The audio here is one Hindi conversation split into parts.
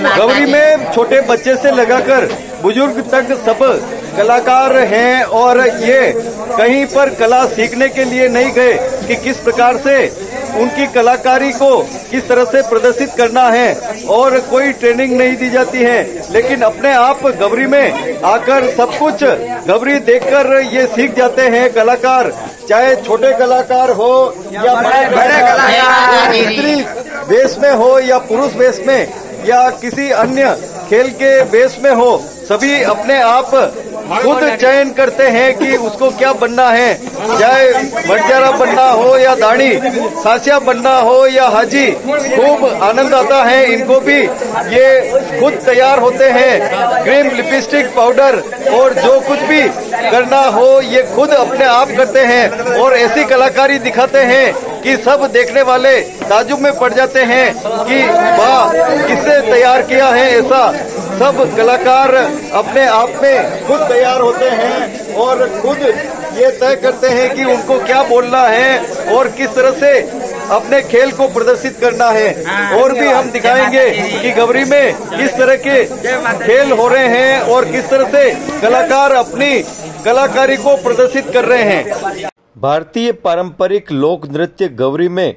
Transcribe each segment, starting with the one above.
गौरी में छोटे बच्चे से लगाकर बुज़ुर्ग तक सब कलाकार हैं और ये कहीं पर कला सीखने के लिए नहीं गए कि किस प्रकार से उनकी कलाकारी को किस तरह से प्रदर्शित करना है और कोई ट्रेनिंग नहीं दी जाती है। लेकिन अपने आप गबरी में आकर सब कुछ गबरी देखकर ये सीख जाते हैं कलाकार चाहे छोटे कलाकार हो या बड़े बड़े कलाकार स्त्री वेश में हो या पुरुष वेश में या किसी अन्य खेल के बेस में हो, सभी अपने आप खुद चयन करते हैं कि उसको क्या बनना है। चाहे भटजारा बनना हो या दाढ़ी, सासिया बनना हो या हाजी, खूब आनंद आता है। इनको भी ये खुद तैयार होते हैं। क्रीम, लिपस्टिक, पाउडर और जो कुछ भी करना हो, ये खुद अपने आप करते हैं और ऐसी कलाकारी दिखाते हैं। कि सब देखने वाले ताजुब में पड़ जाते हैं कि वाह किससे तैयार किया है ऐसा। सब कलाकार अपने आप में खुद तैयार होते हैं और खुद ये तय करते हैं कि उनको क्या बोलना है और किस तरह से अपने खेल को प्रदर्शित करना है। और भी हम दिखाएँगे कि गबरी में किस तरह के खेल हो रहे हैं और किस तरह से कलाकार अपनी कलाकारी को प्रदर्शित कर रहे हैं। भारतीय पारंपरिक लोक नृत्य गौरी में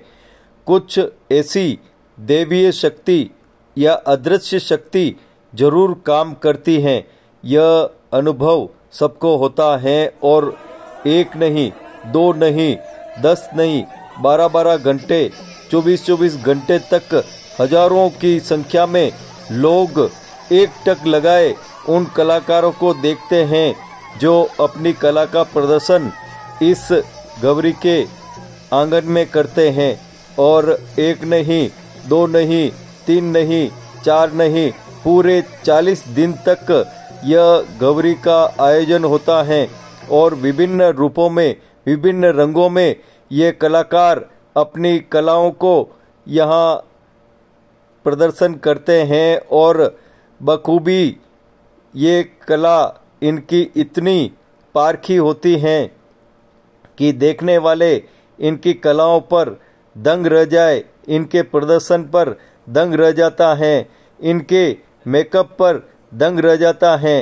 कुछ ऐसी देवीय शक्ति या अदृश्य शक्ति ज़रूर काम करती हैं। यह अनुभव सबको होता है और एक नहीं, दो नहीं, दस नहीं बारह बारह घंटे चौबीस चौबीस घंटे तक हज़ारों की संख्या में लोग एक टक लगाए उन कलाकारों को देखते हैं जो अपनी कला का प्रदर्शन इस गवरी के आँगन में करते हैं और एक नहीं, दो नहीं, तीन नहीं, चार नहीं, पूरे चालीस दिन तक यह गवरी का आयोजन होता है और विभिन्न रूपों में, विभिन्न रंगों में ये कलाकार अपनी कलाओं को यहाँ प्रदर्शन करते हैं और बखूबी ये कला इनकी इतनी पारखी होती हैं। कि देखने वाले इनकी कलाओं पर दंग रह जाए, इनके प्रदर्शन पर दंग रह जाता है, इनके मेकअप पर दंग रह जाता है।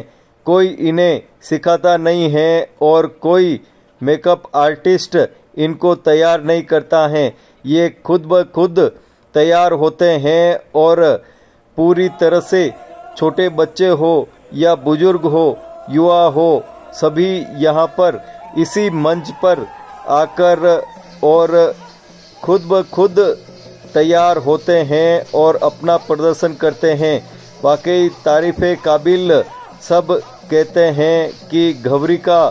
कोई इन्हें सिखाता नहीं है और कोई मेकअप आर्टिस्ट इनको तैयार नहीं करता है। ये खुद ब खुद तैयार होते हैं और पूरी तरह से छोटे बच्चे हो या बुज़ुर्ग हो, युवा हो, सभी यहाँ पर इसी मंच पर आकर और खुद ब खुद तैयार होते हैं और अपना प्रदर्शन करते हैं। वाकई तारीफ़ काबिल सब कहते हैं कि घवरी का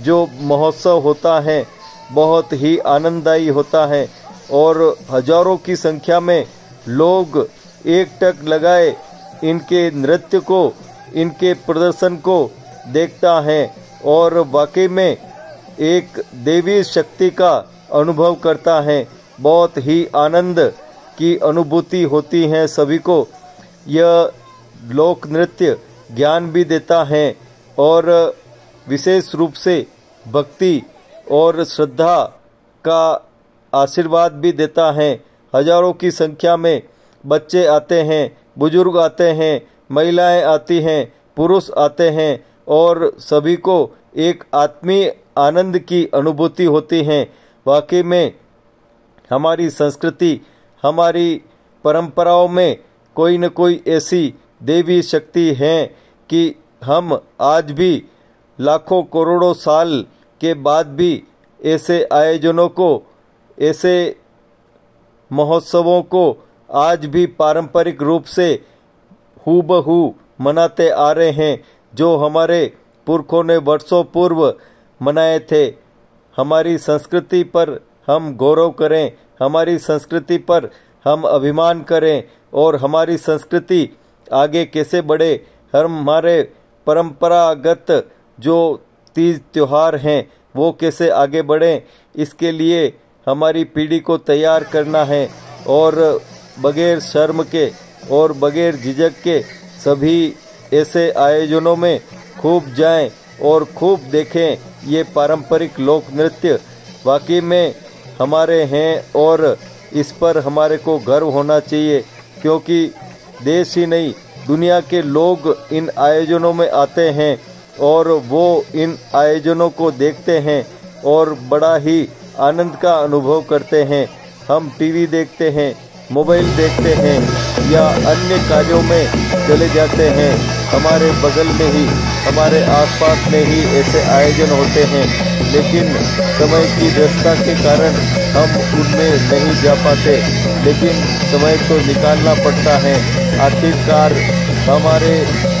जो महोत्सव होता है, बहुत ही आनंददायी होता है और हज़ारों की संख्या में लोग एक टक लगाए इनके नृत्य को, इनके प्रदर्शन को देखता है और वाकई में एक देवी शक्ति का अनुभव करता है। बहुत ही आनंद की अनुभूति होती है सभी को। यह लोक नृत्य ज्ञान भी देता है और विशेष रूप से भक्ति और श्रद्धा का आशीर्वाद भी देता है। हज़ारों की संख्या में बच्चे आते हैं, बुज़ुर्ग आते हैं, महिलाएँ आती हैं, पुरुष आते हैं और सभी को एक आत्मीय आनंद की अनुभूति होती है। वाकई में हमारी संस्कृति, हमारी परंपराओं में कोई न कोई ऐसी देवी शक्ति है कि हम आज भी लाखों करोड़ों साल के बाद भी ऐसे आयोजनों को, ऐसे महोत्सवों को आज भी पारंपरिक रूप से हूबहू मनाते आ रहे हैं, जो हमारे पुरखों ने वर्षों पूर्व मनाए थे। हमारी संस्कृति पर हम गौरव करें, हमारी संस्कृति पर हम अभिमान करें और हमारी संस्कृति आगे कैसे बढ़े हम हमारे परंपरागत जो तीज त्योहार हैं, वो कैसे आगे बढ़ें, इसके लिए हमारी पीढ़ी को तैयार करना है और बगैर शर्म के और बगैर झिझक के सभी ऐसे आयोजनों में खूब जाएँ और खूब देखें। ये पारंपरिक लोक नृत्य वाकई में हमारे हैं और इस पर हमारे को गर्व होना चाहिए, क्योंकि देश ही नहीं, दुनिया के लोग इन आयोजनों में आते हैं और वो इन आयोजनों को देखते हैं और बड़ा ही आनंद का अनुभव करते हैं। हम टीवी देखते हैं, मोबाइल देखते हैं। या अन्य कार्यों में चले जाते हैं, हमारे बगल में ही, हमारे आसपास में ही ऐसे आयोजन होते हैं, लेकिन समय की व्यस्तता के कारण हम उनमें नहीं जा पाते, लेकिन समय तो निकालना पड़ता है। आखिरकार हमारे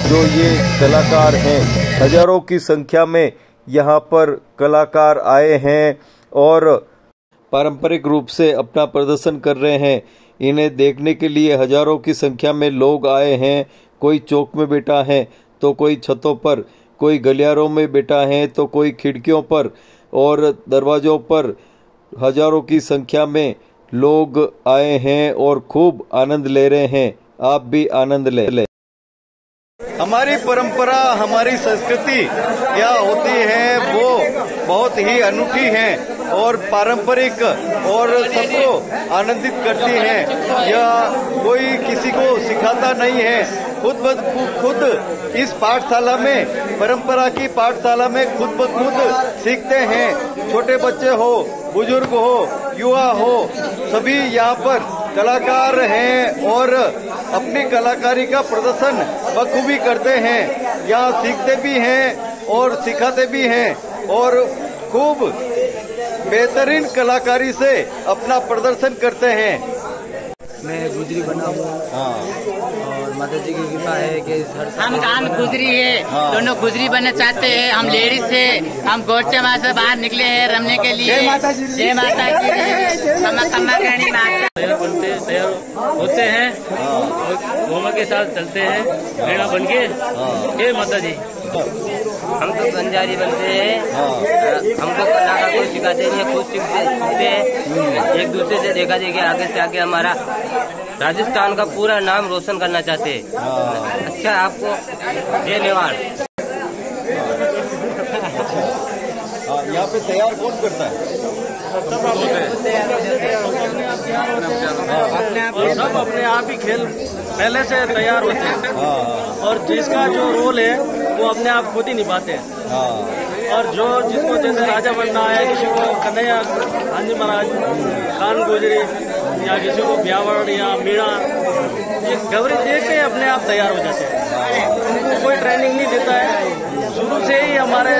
जो ये कलाकार हैं, हज़ारों की संख्या में यहाँ पर कलाकार आए हैं और पारंपरिक रूप से अपना प्रदर्शन कर रहे हैं। इन्हें देखने के लिए हज़ारों की संख्या में लोग आए हैं। कोई चौक में बैठा है तो कोई छतों पर। कोई गलियारों में बैठा है तो कोई खिड़कियों पर। और दरवाजों पर हज़ारों की संख्या में लोग आए हैं और खूब आनंद ले रहे हैं। आप भी आनंद ले। ले हमारी परंपरा, हमारी संस्कृति क्या होती है, वो बहुत ही अनूठी है और पारंपरिक और सबको आनंदित करती है। यह कोई किसी को सिखाता नहीं है। खुद ब खुद इस पाठशाला में, परंपरा की पाठशाला में खुद ब खुद सीखते हैं। छोटे बच्चे हो, बुज़ुर्ग हो, युवा हो, सभी यहाँ पर कलाकार हैं और अपनी कलाकारी का प्रदर्शन बखूबी करते हैं। यहाँ सीखते भी हैं और सिखाते भी हैं और खूब बेहतरीन कलाकारी से अपना प्रदर्शन करते हैं। मैं गुजरी बना हूँ। और माता जी की कृपा है कि हर हम काम गुजरी है। दोनों गुजरी बनना चाहते हैं। हम लेडीज़ है। हम गोरचे माँ से बाहर निकले हैं रमने के लिए। जय माता जी बनते तैयार होते हैं। और के साथ चलते हैं। भेड़ा बन के जय माता जी हम तो बंजारी बनते हैं। हमको कला का कोई सिखाते नहीं है खुद सीखते सीखते हैं। एक दूसरे से देखा देखिए आगे से आगे हमारा राजस्थान का पूरा नाम रोशन करना चाहते हैं। अच्छा आपको धन्यवाद हाँ, यहाँ पे तैयार कौन करता है? और सब अपने आप ही खेल पहले से तैयार होते हैं। हाँ। और जिसका जो रोल है वो अपने आप खुद ही निभाते हैं। और जो जिसको जैसे राजा बनना है, किसी को कन्हैया गांधी महाराज, खान गुजरी, या किसी को ब्यावड़ या मीणा, ये गवरी देख के अपने आप तैयार हो जाते हैं। उनको कोई ट्रेनिंग नहीं देता है। शुरू से ही हमारे,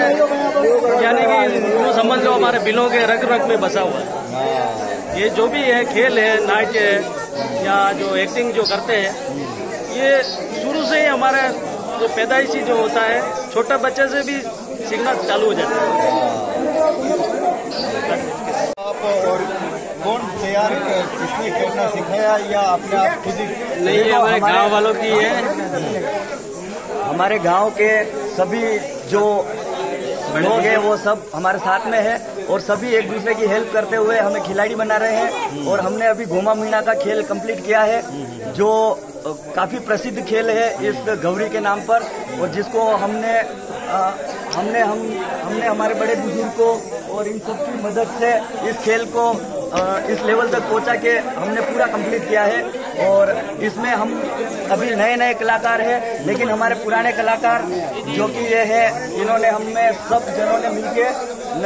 यानी कि वो समझ लो, हमारे बिलों के रग रग में बसा हुआ है। ये जो भी है, खेल है, नाट्य है, या जो एक्टिंग जो करते हैं, ये शुरू से ही हमारे जो पैदाइशी जो होता है छोटा बच्चे से भी सीखना चालू हो जाता है। आप और कौन तैयार किसने करना सिखाया या अपने आप खुद नहीं ये हमारे गाँव वालों की है। हमारे गाँव के सभी जो लोग हैं वो सब हमारे साथ में है और सभी एक दूसरे की हेल्प करते हुए हमें खिलाड़ी बना रहे हैं। और हमने अभी घोमा मीना का खेल कंप्लीट किया है जो काफ़ी प्रसिद्ध खेल है इस गौरी के नाम पर और जिसको हमने आ, हमने हम हमने हमारे बड़े बुज़ुर्ग को और इन सब की मदद से इस खेल को आ, इस लेवल तक पहुँचा के हमने पूरा कंप्लीट किया है। और इसमें हम अभी नए नए कलाकार हैं लेकिन हमारे पुराने कलाकार जो कि ये है इन्होंने हमें सब जनों ने मिल के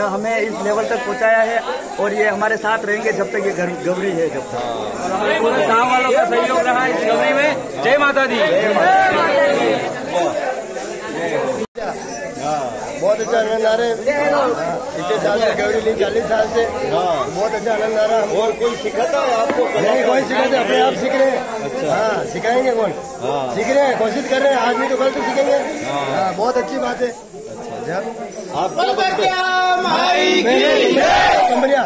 हमें इस लेवल तक पहुँचाया है और ये हमारे साथ रहेंगे जब तक ये गबरी है जब तक। पूरे गाँव वालों का सहयोग रहा इस गबरी में। जय माता दी। बहुत अच्छा आनंद आ रहा है इतने साल से गौरी ली चालीस साल से। बहुत अच्छा आनंद आ रहा। है और कोई सिखाता है आपको? नहीं कोई सिखाते अपने आप सीख रहे हैं। हाँ सिखाएँगे कौन? सीख रहे हैं कोशिश कर रहे हैं आज भी तो कल तो सीखेंगे। हाँ। बहुत अच्छी बात है। बनते कंपनिया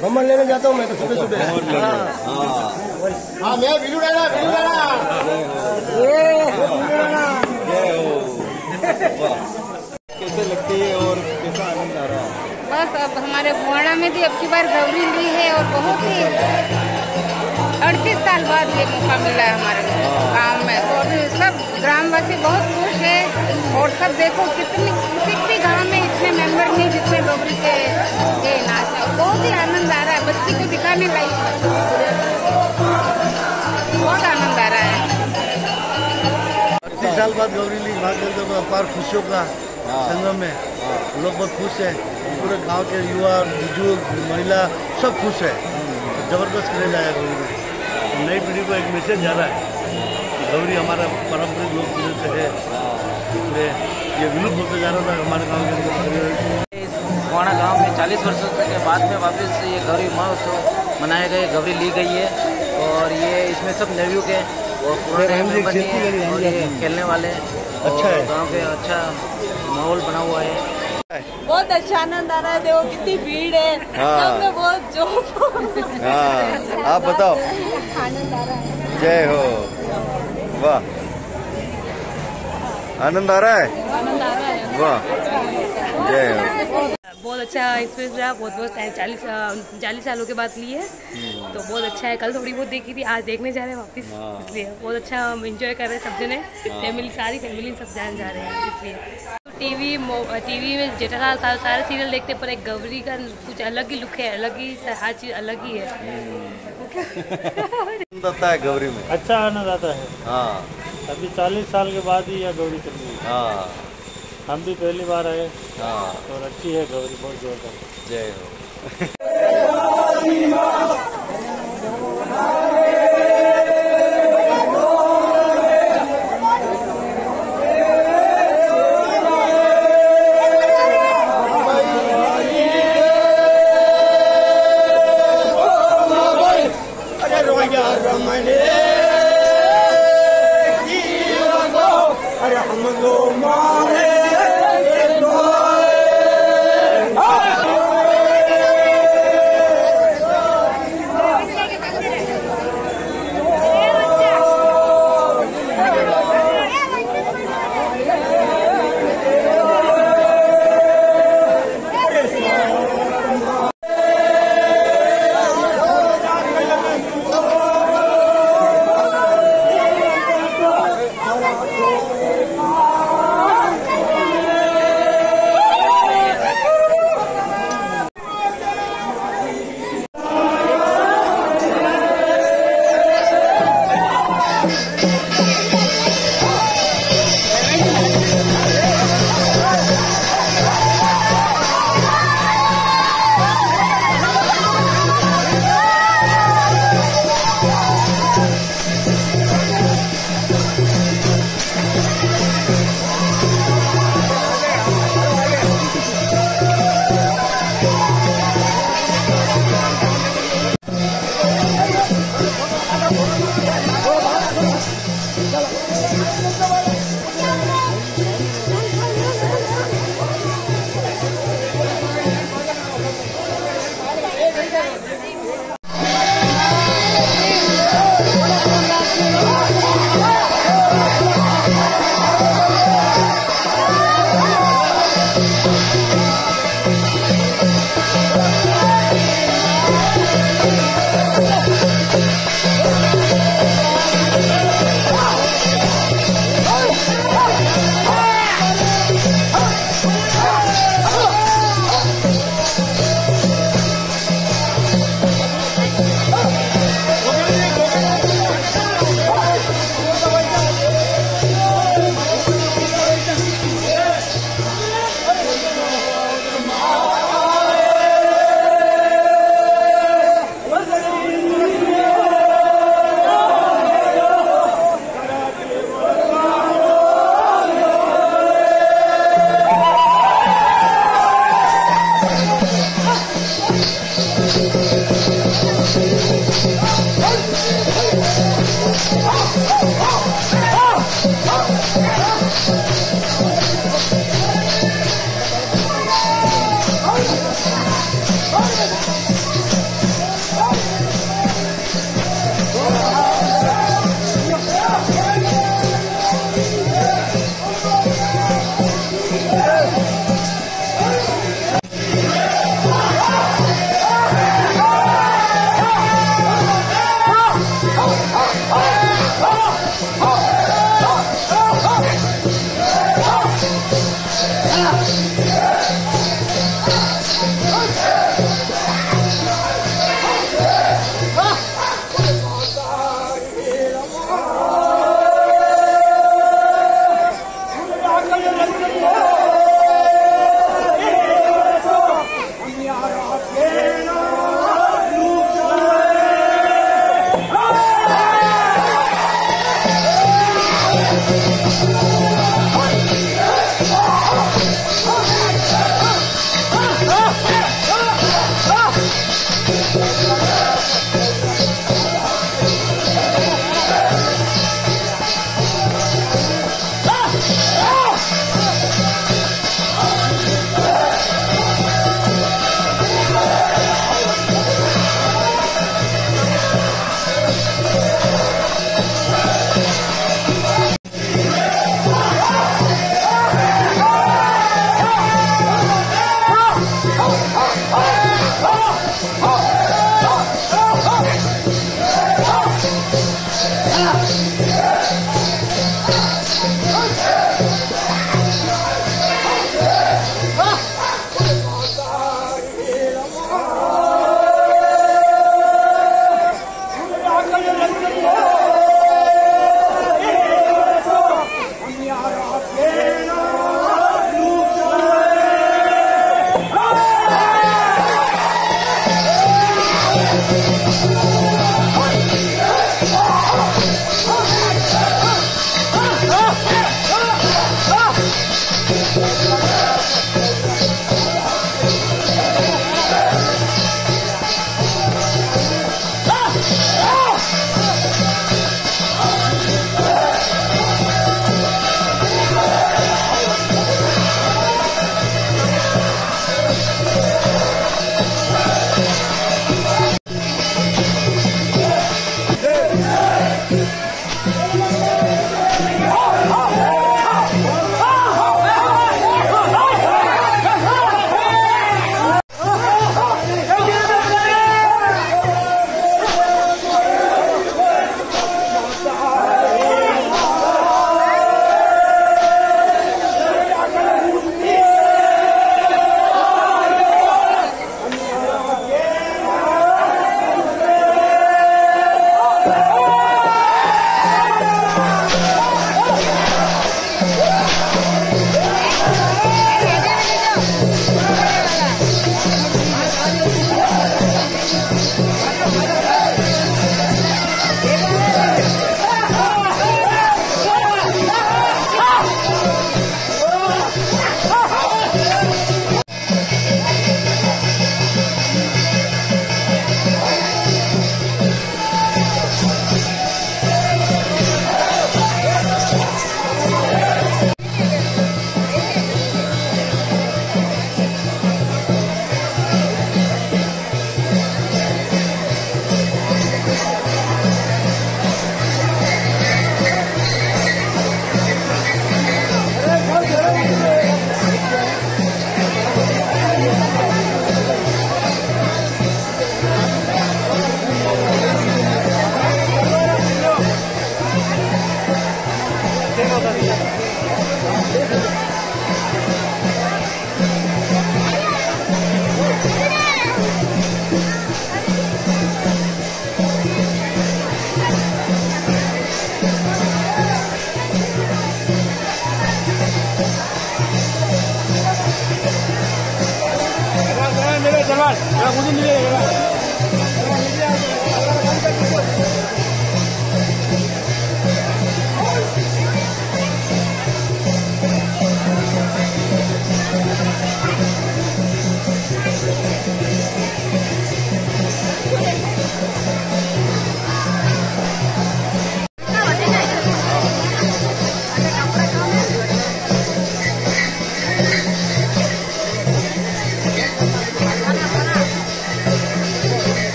भ्रमण लेने जाता हूँ मैं तो सुबह सुबह। हाँ। मैं बिलू डाला बिलू डाला कैसे लगती है और कैसा आनंद आ रहा है? बस अब हमारे बुआड़ा में भी अब की बार गौरी ली है और बहुत ही अड़तीस साल बाद ये मौका मिला है हमारे गाँव में। तो अभी सब ग्रामवासी बहुत खुश है और सब देखो कितने किसी भी गाँव में इतने मेंबर नहीं जितने गौरी के ये नाच है। बहुत ही आनंद आ रहा है। बच्ची को दिखाने लायक बहुत आनंद आ रहा है। अड़तीस साल बाद गौरी ली भाग लेते तो अपार खुशियों का संगम। में लोग बहुत खुश है। पूरे गाँव के युवा बुज़ुर्ग महिला सब खुश है। ज़बरदस्त क्रेज आया गौरी में नई पीढ़ी को एक मैसेज जा रहा है कि गौरी हमारा पारंपरिक लोक नृत्य है। इसलिए ये विलुप्त होते जा रहा था हमारे गाँव के कुआना गाँव में 40 वर्षों के बाद में वापस ये गौरी महोत्सव मनाए गए गौरी ली गई है। और ये इसमें सब नवयुग है और पुराने और ये खेलने वाले अच्छा है। गाँव के अच्छा माहौल बना हुआ है। बहुत अच्छा आनंद आ रहा है देखो कितनी भीड़ है। हाँ। सब बहुत जोश हाँ आप बताओ। आनंद आ रहा है। जय हो। वाह। आनंद आ रहा है? आनंद आ रहा है। वाह। जय हो। बहुत अच्छा एक्सपीरियंस रहा बहुत बहुत चालीस चालीस सालों के बाद ली है। तो बहुत अच्छा है। कल थोड़ी बहुत देखी थी आज देखने जा रहे हैं वापस। इसलिए बहुत अच्छा हम इंजॉय कर रहे हैं सब जने। फैमिली सारी फैमिली सब जान जा रहे हैं इसलिए। टीवी टीवी में जेठालाल सारे सारे सीरियल देखते पर एक गौरी का कुछ अलग ही लुक है अलग ही हर चीज़ अलग ही है। आनंद आता है गौरी में। अच्छा आनंद आता है? हाँ। अभी चालीस साल के बाद ही यह गौरी चल रही है। हाँ हम भी पहली बार आए। हाँ। और अच्छी है गौरी बहुत जोरदार। जय हो।